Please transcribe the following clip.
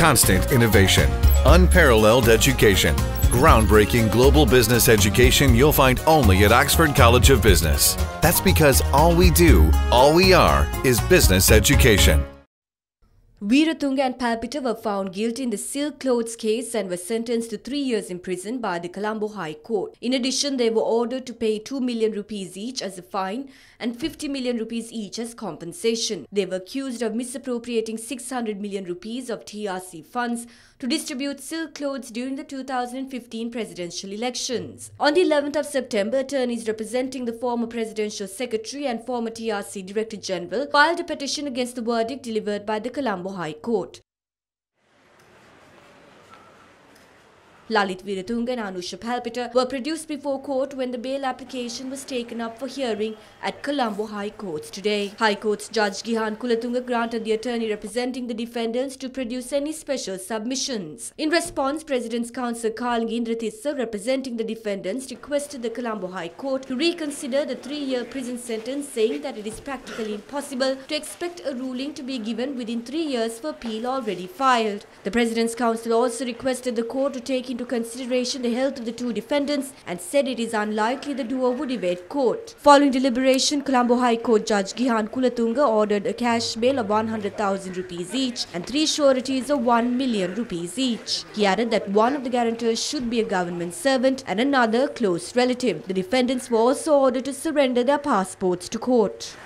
constant innovation, unparalleled education, groundbreaking global business education you'll find only at Oxford College of Business. That's because all we do, all we are, is business education. Weeratunga and Palpita were found guilty in the silk clothes case and were sentenced to three years in prison by the Colombo High Court. In addition, they were ordered to pay 2 million rupees each as a fine and 50 million rupees each as compensation. They were accused of misappropriating 600 million rupees of TRC funds to distribute silk clothes during the 2015 presidential elections. On the 11th of September, attorneys representing the former presidential secretary and former TRC director general filed a petition against the verdict delivered by the Colombo High Court. Lalith Weeratunga and Anusha Palpita were produced before court when the bail application was taken up for hearing at Colombo High Court today. High Court's Judge Gihan Kulatunga granted the attorney representing the defendants to produce any special submissions. In response, President's counsel Kalinga Indatissa representing the defendants requested the Colombo High Court to reconsider the three-year prison sentence saying that it is practically impossible to expect a ruling to be given within three years for appeal already filed. The President's counsel also requested the court to take into into consideration the health of the two defendants and said it is unlikely the duo would evade court. Following deliberation, Colombo High Court Judge Gihan Kulatunga ordered a cash bail of 100,000 rupees each and three sureties of 1 million rupees each. He added that one of the guarantors should be a government servant and another close relative. The defendants were also ordered to surrender their passports to court.